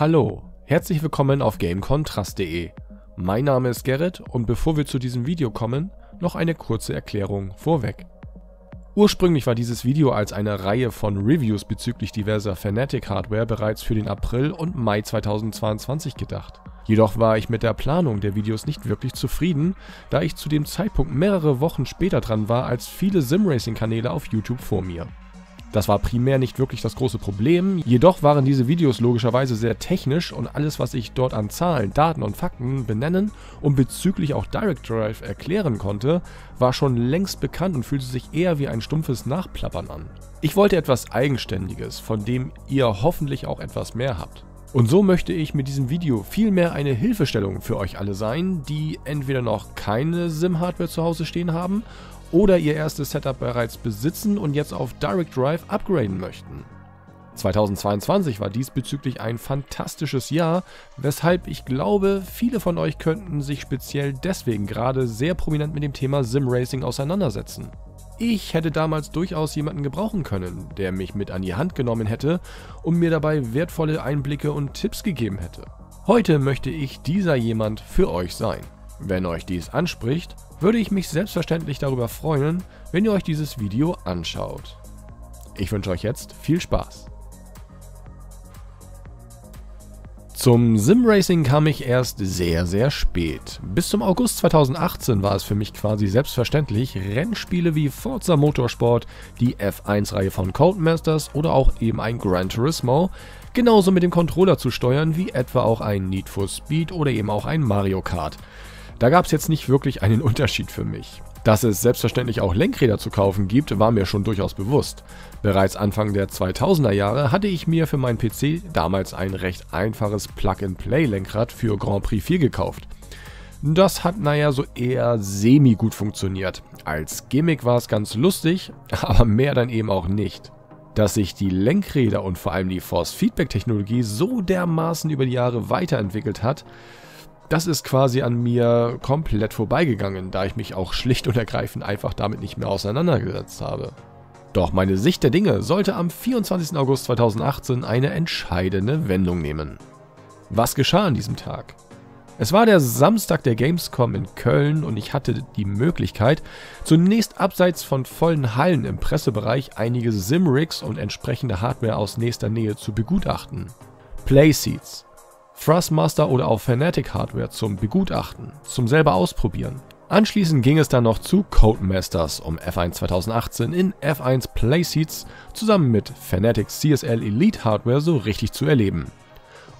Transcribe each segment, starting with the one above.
Hallo, herzlich willkommen auf gamekontrast.de. Mein Name ist Gerrit und bevor wir zu diesem Video kommen, noch eine kurze Erklärung vorweg. Ursprünglich war dieses Video als eine Reihe von Reviews bezüglich diverser Fanatic Hardware bereits für den April und Mai 2022 gedacht. Jedoch war ich mit der Planung der Videos nicht wirklich zufrieden, da ich zu dem Zeitpunkt mehrere Wochen später dran war als viele Simracing-Kanäle auf YouTube vor mir. Das war primär nicht wirklich das große Problem, jedoch waren diese Videos logischerweise sehr technisch und alles was ich dort an Zahlen, Daten und Fakten benennen und bezüglich auch Direct Drive erklären konnte, war schon längst bekannt und fühlte sich eher wie ein stumpfes Nachplappern an. Ich wollte etwas Eigenständiges, von dem ihr hoffentlich auch etwas mehr habt. Und so möchte ich mit diesem Video vielmehr eine Hilfestellung für euch alle sein, die entweder noch keine SIM-Hardware zu Hause stehen haben oder ihr erstes Setup bereits besitzen und jetzt auf Direct Drive upgraden möchten. 2022 war diesbezüglich ein fantastisches Jahr, weshalb ich glaube, viele von euch könnten sich speziell deswegen gerade sehr prominent mit dem Thema Sim-Racing auseinandersetzen. Ich hätte damals durchaus jemanden gebrauchen können, der mich mit an die Hand genommen hätte und mir dabei wertvolle Einblicke und Tipps gegeben hätte. Heute möchte ich dieser jemand für euch sein. Wenn euch dies anspricht, würde ich mich selbstverständlich darüber freuen, wenn ihr euch dieses Video anschaut. Ich wünsche euch jetzt viel Spaß. Zum Simracing kam ich erst sehr, sehr spät. Bis zum August 2018 war es für mich quasi selbstverständlich, Rennspiele wie Forza Motorsport, die F1-Reihe von Codemasters oder auch eben ein Gran Turismo genauso mit dem Controller zu steuern wie etwa auch ein Need for Speed oder eben auch ein Mario Kart. Da gab es jetzt nicht wirklich einen Unterschied für mich. Dass es selbstverständlich auch Lenkräder zu kaufen gibt, war mir schon durchaus bewusst. Bereits Anfang der 2000er Jahre hatte ich mir für meinen PC damals ein recht einfaches Plug-and-Play-Lenkrad für Grand Prix 4 gekauft. Das hat naja so eher semi gut funktioniert. Als Gimmick war es ganz lustig, aber mehr dann eben auch nicht. Dass sich die Lenkräder und vor allem die Force-Feedback-Technologie so dermaßen über die Jahre weiterentwickelt hat, das ist quasi an mir komplett vorbeigegangen, da ich mich auch schlicht und ergreifend einfach damit nicht mehr auseinandergesetzt habe. Doch meine Sicht der Dinge sollte am 24. August 2018 eine entscheidende Wendung nehmen. Was geschah an diesem Tag? Es war der Samstag der Gamescom in Köln und ich hatte die Möglichkeit, zunächst abseits von vollen Hallen im Pressebereich einige Simrigs und entsprechende Hardware aus nächster Nähe zu begutachten. Playseats, Thrustmaster oder auch Fanatic Hardware zum Begutachten, zum selber ausprobieren. Anschließend ging es dann noch zu Codemasters, um F1 2018 in F1 Playseats zusammen mit Fanatic CSL Elite Hardware so richtig zu erleben.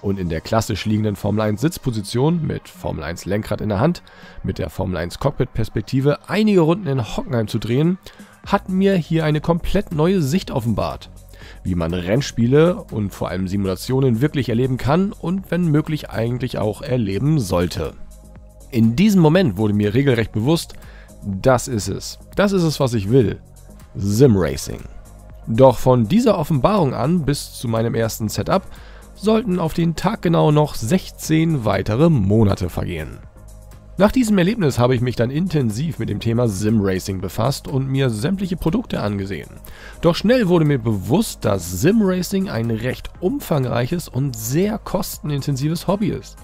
Und in der klassisch liegenden Formel 1 Sitzposition mit Formel 1 Lenkrad in der Hand, mit der Formel 1 Cockpit Perspektive einige Runden in Hockenheim zu drehen, hat mir hier eine komplett neue Sicht offenbart wie man Rennspiele und vor allem Simulationen wirklich erleben kann und wenn möglich eigentlich auch erleben sollte. In diesem Moment wurde mir regelrecht bewusst, das ist es. Das ist es, was ich will. Simracing. Doch von dieser Offenbarung an bis zu meinem ersten Setup sollten auf den Tag genau noch 16 weitere Monate vergehen. Nach diesem Erlebnis habe ich mich dann intensiv mit dem Thema Simracing befasst und mir sämtliche Produkte angesehen. Doch schnell wurde mir bewusst, dass Simracing ein recht umfangreiches und sehr kostenintensives Hobby ist.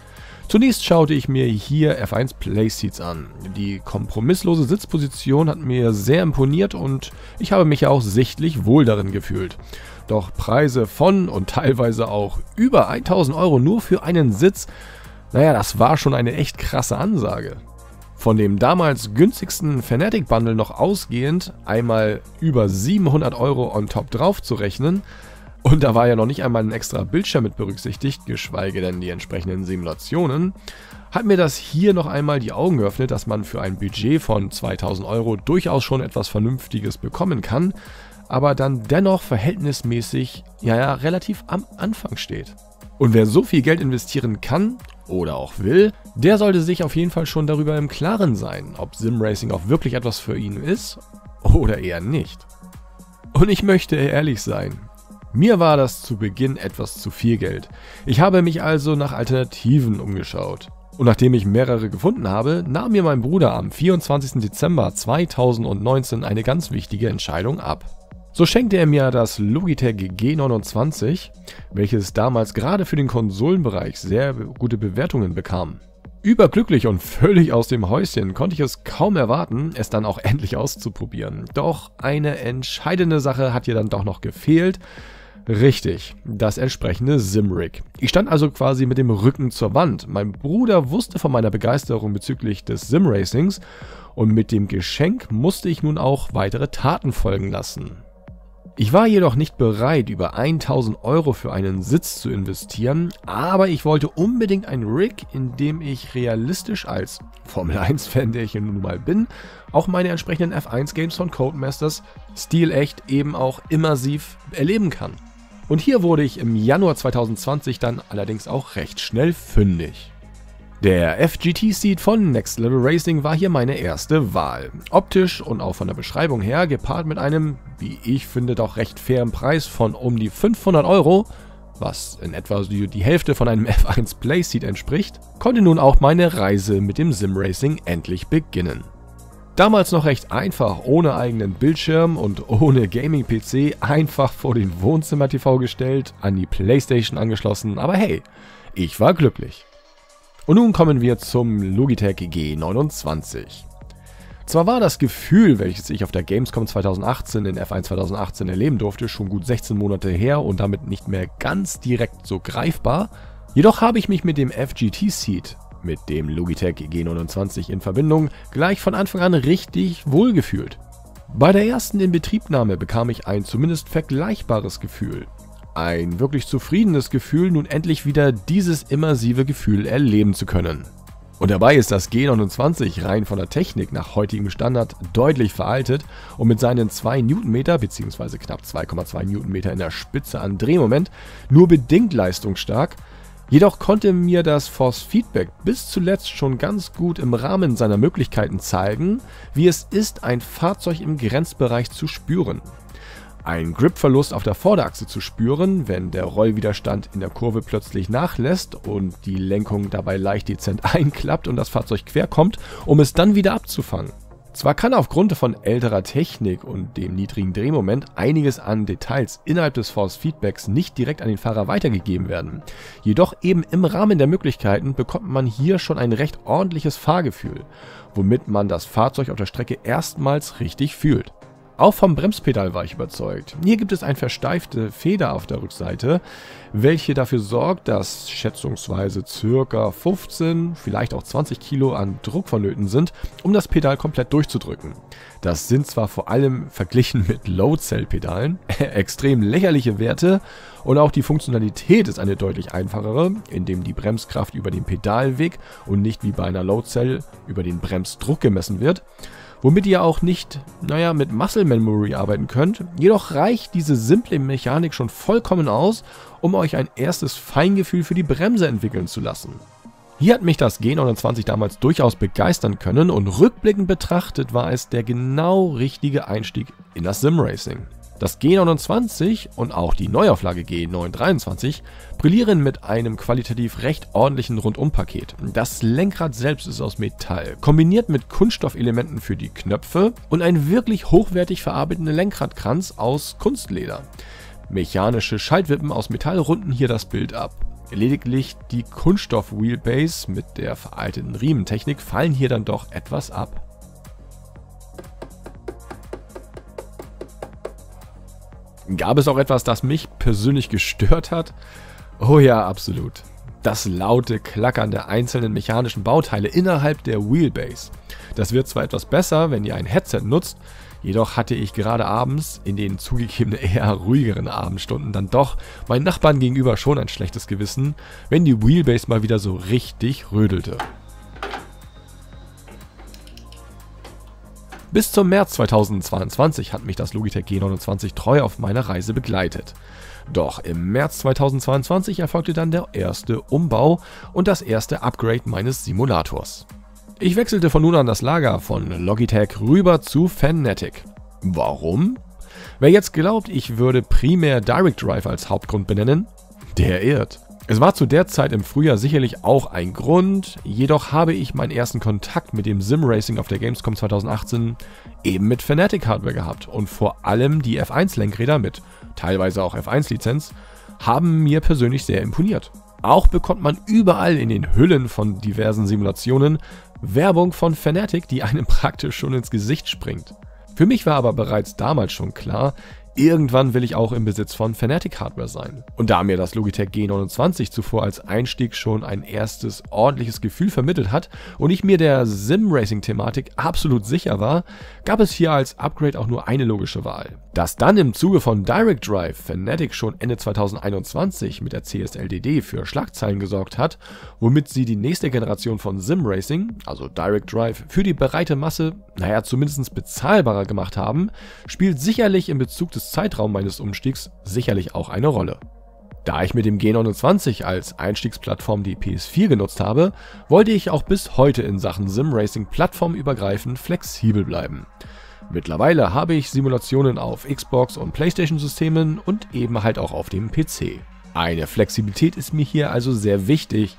Zunächst schaute ich mir hier F1 Playseats an. Die kompromisslose Sitzposition hat mir sehr imponiert und ich habe mich auch sichtlich wohl darin gefühlt. Doch Preise von und teilweise auch über 1000 Euro nur für einen Sitz naja, das war schon eine echt krasse Ansage. Von dem damals günstigsten Fanatic Bundle noch ausgehend einmal über 700 Euro on top drauf zu rechnen, und da war ja noch nicht einmal ein extra Bildschirm mit berücksichtigt, geschweige denn die entsprechenden Simulationen, hat mir das hier noch einmal die Augen geöffnet, dass man für ein Budget von 2000 Euro durchaus schon etwas Vernünftiges bekommen kann, aber dann dennoch verhältnismäßig, ja, ja, relativ am Anfang steht. Und wer so viel Geld investieren kann oder auch will, der sollte sich auf jeden Fall schon darüber im Klaren sein, ob Simracing auch wirklich etwas für ihn ist oder eher nicht. Und ich möchte ehrlich sein, mir war das zu Beginn etwas zu viel Geld. Ich habe mich also nach Alternativen umgeschaut. Und nachdem ich mehrere gefunden habe, nahm mir mein Bruder am 24. Dezember 2019 eine ganz wichtige Entscheidung ab. So schenkte er mir das Logitech G29, welches damals gerade für den Konsolenbereich sehr gute Bewertungen bekam. Überglücklich und völlig aus dem Häuschen konnte ich es kaum erwarten, es dann auch endlich auszuprobieren. Doch eine entscheidende Sache hat hier dann doch noch gefehlt. Richtig, das entsprechende Simrig. Ich stand also quasi mit dem Rücken zur Wand. Mein Bruder wusste von meiner Begeisterung bezüglich des Simracings und mit dem Geschenk musste ich nun auch weitere Taten folgen lassen. Ich war jedoch nicht bereit, über 1000 Euro für einen Sitz zu investieren, aber ich wollte unbedingt ein Rig, in dem ich realistisch als Formel 1-Fan, der ich hier nun mal bin, auch meine entsprechenden F1-Games von Codemasters stilecht eben auch immersiv erleben kann. Und hier wurde ich im Januar 2020 dann allerdings auch recht schnell fündig. Der FGT-Seat von Next Level Racing war hier meine erste Wahl. Optisch und auch von der Beschreibung her, gepaart mit einem, wie ich finde, doch recht fairen Preis von um die 500 Euro, was in etwa die Hälfte von einem F1 Playseat entspricht, konnte nun auch meine Reise mit dem Simracing endlich beginnen. Damals noch recht einfach, ohne eigenen Bildschirm und ohne Gaming-PC, einfach vor den Wohnzimmer-TV gestellt, an die Playstation angeschlossen, aber hey, ich war glücklich. Und nun kommen wir zum Logitech G29. Zwar war das Gefühl, welches ich auf der Gamescom 2018 in F1 2018 erleben durfte, schon gut 16 Monate her und damit nicht mehr ganz direkt so greifbar, jedoch habe ich mich mit dem FGT Seat, mit dem Logitech G29 in Verbindung, gleich von Anfang an richtig wohlgefühlt. Bei der ersten Inbetriebnahme bekam ich ein zumindest vergleichbares Gefühl. Ein wirklich zufriedenes Gefühl, nun endlich wieder dieses immersive Gefühl erleben zu können. Und dabei ist das G29 rein von der Technik nach heutigem Standard deutlich veraltet und mit seinen 2 Newtonmeter bzw. knapp 2,2 Newtonmeter in der Spitze an Drehmoment nur bedingt leistungsstark. Jedoch konnte mir das Force Feedback bis zuletzt schon ganz gut im Rahmen seiner Möglichkeiten zeigen, wie es ist, ein Fahrzeug im Grenzbereich zu spüren einen Gripverlust auf der Vorderachse zu spüren, wenn der Rollwiderstand in der Kurve plötzlich nachlässt und die Lenkung dabei leicht dezent einklappt und das Fahrzeug quer kommt, um es dann wieder abzufangen. Zwar kann aufgrund von älterer Technik und dem niedrigen Drehmoment einiges an Details innerhalb des Force Feedbacks nicht direkt an den Fahrer weitergegeben werden, jedoch eben im Rahmen der Möglichkeiten bekommt man hier schon ein recht ordentliches Fahrgefühl, womit man das Fahrzeug auf der Strecke erstmals richtig fühlt. Auch vom Bremspedal war ich überzeugt. Hier gibt es eine versteifte Feder auf der Rückseite, welche dafür sorgt, dass schätzungsweise ca. 15, vielleicht auch 20 Kilo an Druck vonnöten sind, um das Pedal komplett durchzudrücken. Das sind zwar vor allem verglichen mit Low-Cell-Pedalen extrem lächerliche Werte und auch die Funktionalität ist eine deutlich einfachere, indem die Bremskraft über den Pedalweg und nicht wie bei einer Low-Cell über den Bremsdruck gemessen wird womit ihr auch nicht, naja, mit Muscle Memory arbeiten könnt. Jedoch reicht diese simple Mechanik schon vollkommen aus, um euch ein erstes Feingefühl für die Bremse entwickeln zu lassen. Hier hat mich das G29 damals durchaus begeistern können und rückblickend betrachtet war es der genau richtige Einstieg in das Simracing. Das G29 und auch die Neuauflage G923 brillieren mit einem qualitativ recht ordentlichen Rundumpaket. Das Lenkrad selbst ist aus Metall, kombiniert mit Kunststoffelementen für die Knöpfe und ein wirklich hochwertig verarbeitender Lenkradkranz aus Kunstleder. Mechanische Schaltwippen aus Metall runden hier das Bild ab. Lediglich die Kunststoff-Wheelbase mit der veralteten Riementechnik fallen hier dann doch etwas ab. Gab es auch etwas, das mich persönlich gestört hat? Oh ja, absolut. Das laute Klackern der einzelnen mechanischen Bauteile innerhalb der Wheelbase. Das wird zwar etwas besser, wenn ihr ein Headset nutzt, jedoch hatte ich gerade abends, in den zugegeben eher ruhigeren Abendstunden, dann doch meinen Nachbarn gegenüber schon ein schlechtes Gewissen, wenn die Wheelbase mal wieder so richtig rödelte. Bis zum März 2022 hat mich das Logitech G29 treu auf meiner Reise begleitet. Doch im März 2022 erfolgte dann der erste Umbau und das erste Upgrade meines Simulators. Ich wechselte von nun an das Lager von Logitech rüber zu Fanatic. Warum? Wer jetzt glaubt, ich würde primär Direct Drive als Hauptgrund benennen, der irrt. Es war zu der Zeit im Frühjahr sicherlich auch ein Grund, jedoch habe ich meinen ersten Kontakt mit dem Sim-Racing auf der Gamescom 2018 eben mit Fanatic Hardware gehabt und vor allem die F1-Lenkräder mit teilweise auch F1-Lizenz haben mir persönlich sehr imponiert. Auch bekommt man überall in den Hüllen von diversen Simulationen Werbung von Fanatic, die einem praktisch schon ins Gesicht springt. Für mich war aber bereits damals schon klar, Irgendwann will ich auch im Besitz von Fanatic Hardware sein. Und da mir das Logitech G29 zuvor als Einstieg schon ein erstes ordentliches Gefühl vermittelt hat und ich mir der Sim-Racing-Thematik absolut sicher war, gab es hier als Upgrade auch nur eine logische Wahl. Dass dann im Zuge von Direct Drive Fanatic schon Ende 2021 mit der CSLDD für Schlagzeilen gesorgt hat, womit sie die nächste Generation von Sim-Racing, also Direct Drive, für die breite Masse, naja, zumindest bezahlbarer gemacht haben, spielt sicherlich in Bezug des Zeitraums meines Umstiegs sicherlich auch eine Rolle. Da ich mit dem G29 als Einstiegsplattform die PS4 genutzt habe, wollte ich auch bis heute in Sachen Sim-Racing plattformübergreifend flexibel bleiben. Mittlerweile habe ich Simulationen auf Xbox und PlayStation-Systemen und eben halt auch auf dem PC. Eine Flexibilität ist mir hier also sehr wichtig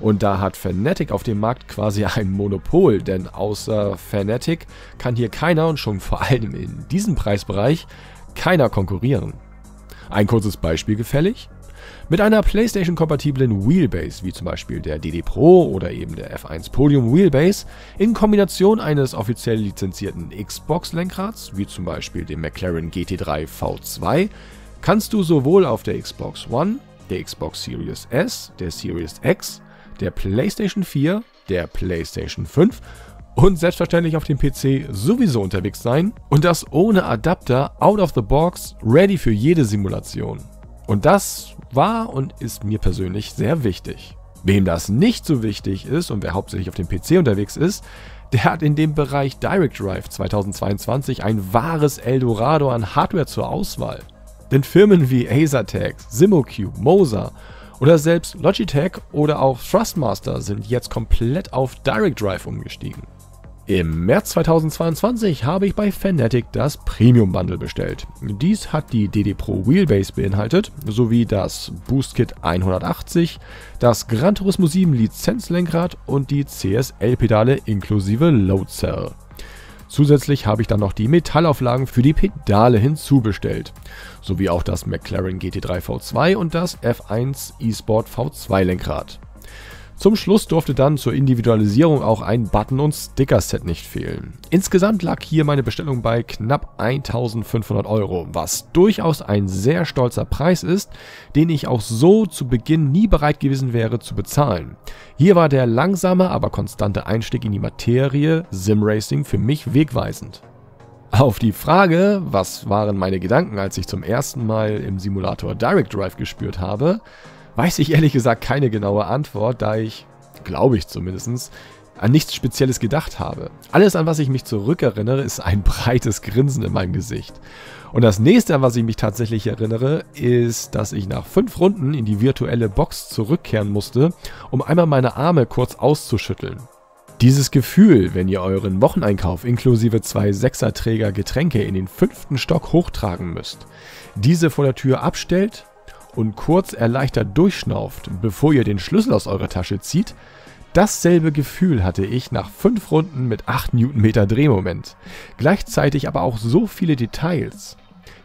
und da hat Fnatic auf dem Markt quasi ein Monopol, denn außer Fnatic kann hier keiner und schon vor allem in diesem Preisbereich keiner konkurrieren. Ein kurzes Beispiel gefällig? Mit einer PlayStation-kompatiblen Wheelbase, wie zum Beispiel der DD Pro oder eben der F1 Podium Wheelbase, in Kombination eines offiziell lizenzierten Xbox-Lenkrads, wie zum Beispiel dem McLaren GT3 V2, kannst du sowohl auf der Xbox One, der Xbox Series S, der Series X, der PlayStation 4, der PlayStation 5 und selbstverständlich auf dem PC sowieso unterwegs sein und das ohne Adapter out of the box ready für jede Simulation. Und das war und ist mir persönlich sehr wichtig. Wem das nicht so wichtig ist und wer hauptsächlich auf dem PC unterwegs ist, der hat in dem Bereich Direct Drive 2022 ein wahres Eldorado an Hardware zur Auswahl. Denn Firmen wie Acertag, Simocube, Moser oder selbst Logitech oder auch Thrustmaster sind jetzt komplett auf Direct Drive umgestiegen. Im März 2022 habe ich bei Fanatic das Premium Bundle bestellt. Dies hat die DD Pro Wheelbase beinhaltet, sowie das Boostkit 180, das Gran Turismo 7 Lizenzlenkrad und die CSL-Pedale inklusive Load Cell. Zusätzlich habe ich dann noch die Metallauflagen für die Pedale hinzubestellt, sowie auch das McLaren GT3 V2 und das F1 eSport V2 Lenkrad. Zum Schluss durfte dann zur Individualisierung auch ein Button- und Sticker-Set nicht fehlen. Insgesamt lag hier meine Bestellung bei knapp 1500 Euro, was durchaus ein sehr stolzer Preis ist, den ich auch so zu Beginn nie bereit gewesen wäre zu bezahlen. Hier war der langsame, aber konstante Einstieg in die Materie Simracing für mich wegweisend. Auf die Frage, was waren meine Gedanken, als ich zum ersten Mal im Simulator Direct Drive gespürt habe, weiß ich ehrlich gesagt keine genaue Antwort, da ich, glaube ich zumindest, an nichts Spezielles gedacht habe. Alles, an was ich mich zurückerinnere, ist ein breites Grinsen in meinem Gesicht. Und das nächste, an was ich mich tatsächlich erinnere, ist, dass ich nach fünf Runden in die virtuelle Box zurückkehren musste, um einmal meine Arme kurz auszuschütteln. Dieses Gefühl, wenn ihr euren Wocheneinkauf inklusive zwei Sechserträger Getränke in den fünften Stock hochtragen müsst, diese vor der Tür abstellt und kurz erleichtert durchschnauft, bevor ihr den Schlüssel aus eurer Tasche zieht, dasselbe Gefühl hatte ich nach 5 Runden mit 8 Newtonmeter Drehmoment. Gleichzeitig aber auch so viele Details.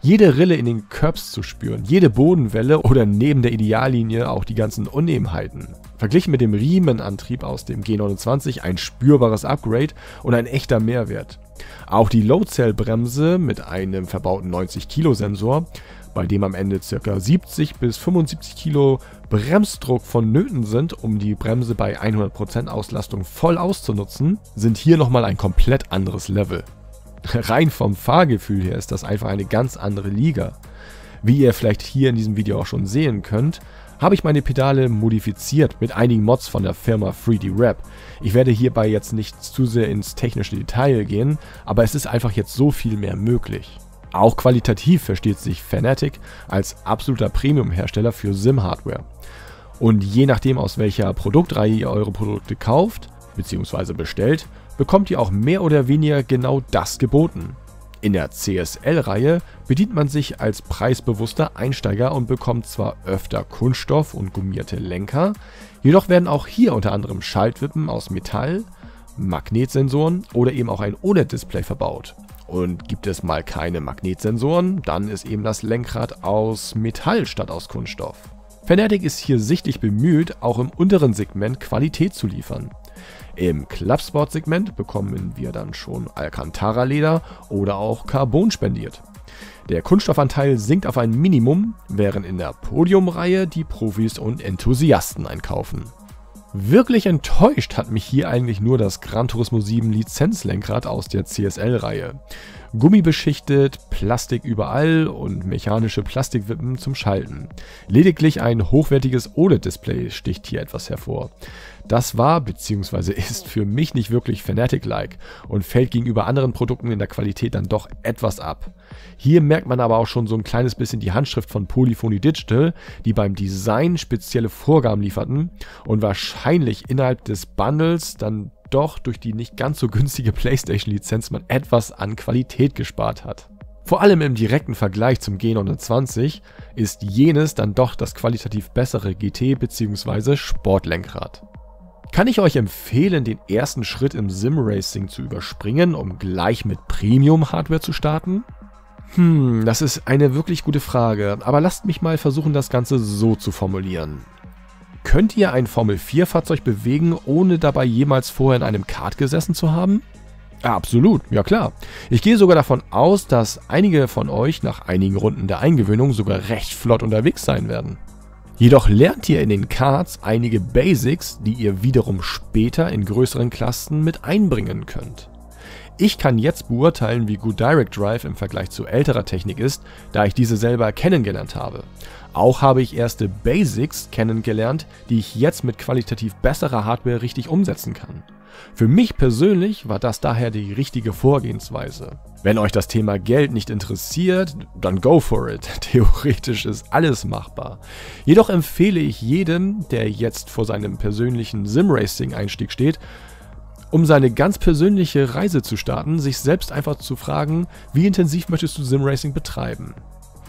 Jede Rille in den Curbs zu spüren, jede Bodenwelle oder neben der Ideallinie auch die ganzen Unebenheiten. Verglichen mit dem Riemenantrieb aus dem G29 ein spürbares Upgrade und ein echter Mehrwert. Auch die Low-Cell-Bremse mit einem verbauten 90 Kilo Sensor bei dem am Ende ca. 70 bis 75 Kilo Bremsdruck vonnöten sind, um die Bremse bei 100% Auslastung voll auszunutzen, sind hier nochmal ein komplett anderes Level. Rein vom Fahrgefühl her ist das einfach eine ganz andere Liga. Wie ihr vielleicht hier in diesem Video auch schon sehen könnt, habe ich meine Pedale modifiziert mit einigen Mods von der Firma 3D Rap. Ich werde hierbei jetzt nicht zu sehr ins technische Detail gehen, aber es ist einfach jetzt so viel mehr möglich. Auch qualitativ versteht sich Fanatic als absoluter Premium-Hersteller für SIM-Hardware. Und je nachdem, aus welcher Produktreihe ihr eure Produkte kauft bzw. bestellt, bekommt ihr auch mehr oder weniger genau das geboten. In der CSL-Reihe bedient man sich als preisbewusster Einsteiger und bekommt zwar öfter Kunststoff und gummierte Lenker, jedoch werden auch hier unter anderem Schaltwippen aus Metall, Magnetsensoren oder eben auch ein OLED-Display verbaut. Und gibt es mal keine Magnetsensoren, dann ist eben das Lenkrad aus Metall statt aus Kunststoff. Fanatic ist hier sichtlich bemüht, auch im unteren Segment Qualität zu liefern. Im Clubsport-Segment bekommen wir dann schon Alcantara-Leder oder auch Carbon spendiert. Der Kunststoffanteil sinkt auf ein Minimum, während in der Podiumreihe die Profis und Enthusiasten einkaufen. Wirklich enttäuscht hat mich hier eigentlich nur das Gran Turismo 7 Lizenzlenkrad aus der CSL-Reihe. Gummibeschichtet, Plastik überall und mechanische Plastikwippen zum Schalten. Lediglich ein hochwertiges OLED-Display sticht hier etwas hervor. Das war bzw. ist für mich nicht wirklich Fanatic-like und fällt gegenüber anderen Produkten in der Qualität dann doch etwas ab. Hier merkt man aber auch schon so ein kleines bisschen die Handschrift von Polyphony Digital, die beim Design spezielle Vorgaben lieferten und wahrscheinlich innerhalb des Bundles dann doch durch die nicht ganz so günstige PlayStation-Lizenz man etwas an Qualität gespart hat. Vor allem im direkten Vergleich zum G29 ist jenes dann doch das qualitativ bessere GT bzw. Sportlenkrad. Kann ich euch empfehlen, den ersten Schritt im Sim-Racing zu überspringen, um gleich mit Premium-Hardware zu starten? Hm, das ist eine wirklich gute Frage, aber lasst mich mal versuchen, das Ganze so zu formulieren. Könnt ihr ein Formel-4-Fahrzeug bewegen, ohne dabei jemals vorher in einem Kart gesessen zu haben? absolut, ja klar. Ich gehe sogar davon aus, dass einige von euch nach einigen Runden der Eingewöhnung sogar recht flott unterwegs sein werden. Jedoch lernt ihr in den Cards einige Basics, die ihr wiederum später in größeren Klassen mit einbringen könnt. Ich kann jetzt beurteilen, wie gut Direct Drive im Vergleich zu älterer Technik ist, da ich diese selber kennengelernt habe. Auch habe ich erste Basics kennengelernt, die ich jetzt mit qualitativ besserer Hardware richtig umsetzen kann. Für mich persönlich war das daher die richtige Vorgehensweise. Wenn euch das Thema Geld nicht interessiert, dann go for it. Theoretisch ist alles machbar. Jedoch empfehle ich jedem, der jetzt vor seinem persönlichen Simracing-Einstieg steht, um seine ganz persönliche Reise zu starten, sich selbst einfach zu fragen, wie intensiv möchtest du Simracing betreiben?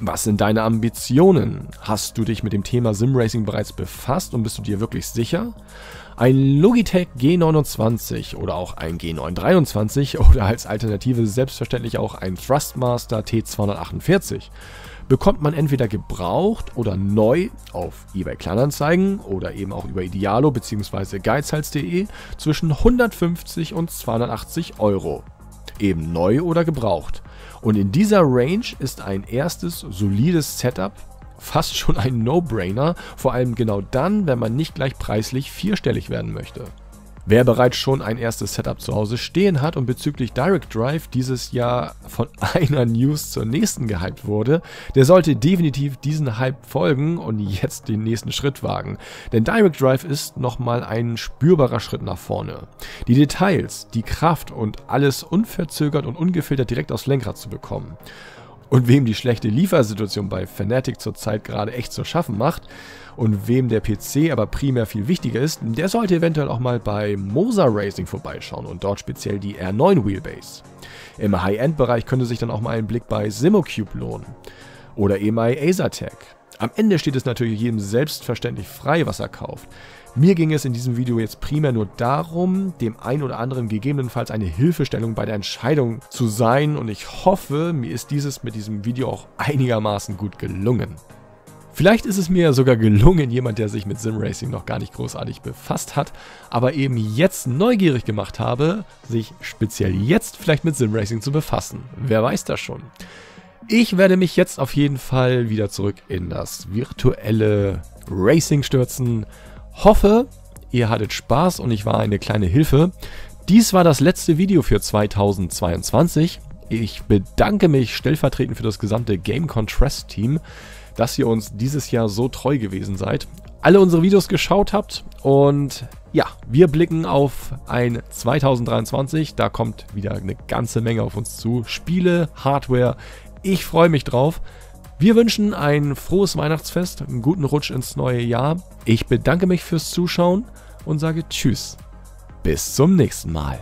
Was sind deine Ambitionen? Hast du dich mit dem Thema Simracing bereits befasst und bist du dir wirklich sicher? Ein Logitech G29 oder auch ein G923 oder als Alternative selbstverständlich auch ein Thrustmaster T248 bekommt man entweder gebraucht oder neu auf eBay Kleinanzeigen oder eben auch über Idealo bzw. geizhals.de zwischen 150 und 280 Euro. Eben neu oder gebraucht. Und in dieser Range ist ein erstes solides Setup fast schon ein No-Brainer, vor allem genau dann, wenn man nicht gleich preislich vierstellig werden möchte. Wer bereits schon ein erstes Setup zu Hause stehen hat und bezüglich Direct Drive dieses Jahr von einer News zur nächsten gehypt wurde, der sollte definitiv diesen Hype folgen und jetzt den nächsten Schritt wagen. Denn Direct Drive ist nochmal ein spürbarer Schritt nach vorne. Die Details, die Kraft und alles unverzögert und ungefiltert direkt aufs Lenkrad zu bekommen. Und wem die schlechte Liefersituation bei Fnatic zurzeit gerade echt zu schaffen macht und wem der PC aber primär viel wichtiger ist, der sollte eventuell auch mal bei Mosa Racing vorbeischauen und dort speziell die R9 Wheelbase. Im High-End-Bereich könnte sich dann auch mal ein Blick bei Simocube lohnen oder EMI Acertech. Am Ende steht es natürlich jedem selbstverständlich frei, was er kauft. Mir ging es in diesem Video jetzt primär nur darum, dem einen oder anderen gegebenenfalls eine Hilfestellung bei der Entscheidung zu sein und ich hoffe, mir ist dieses mit diesem Video auch einigermaßen gut gelungen. Vielleicht ist es mir sogar gelungen, jemand, der sich mit Simracing noch gar nicht großartig befasst hat, aber eben jetzt neugierig gemacht habe, sich speziell jetzt vielleicht mit Simracing zu befassen. Wer weiß das schon. Ich werde mich jetzt auf jeden Fall wieder zurück in das virtuelle Racing stürzen Hoffe, ihr hattet Spaß und ich war eine kleine Hilfe. Dies war das letzte Video für 2022. Ich bedanke mich stellvertretend für das gesamte Game Contrast Team, dass ihr uns dieses Jahr so treu gewesen seid, alle unsere Videos geschaut habt und ja, wir blicken auf ein 2023. Da kommt wieder eine ganze Menge auf uns zu. Spiele, Hardware. Ich freue mich drauf. Wir wünschen ein frohes Weihnachtsfest, einen guten Rutsch ins neue Jahr. Ich bedanke mich fürs Zuschauen und sage Tschüss. Bis zum nächsten Mal.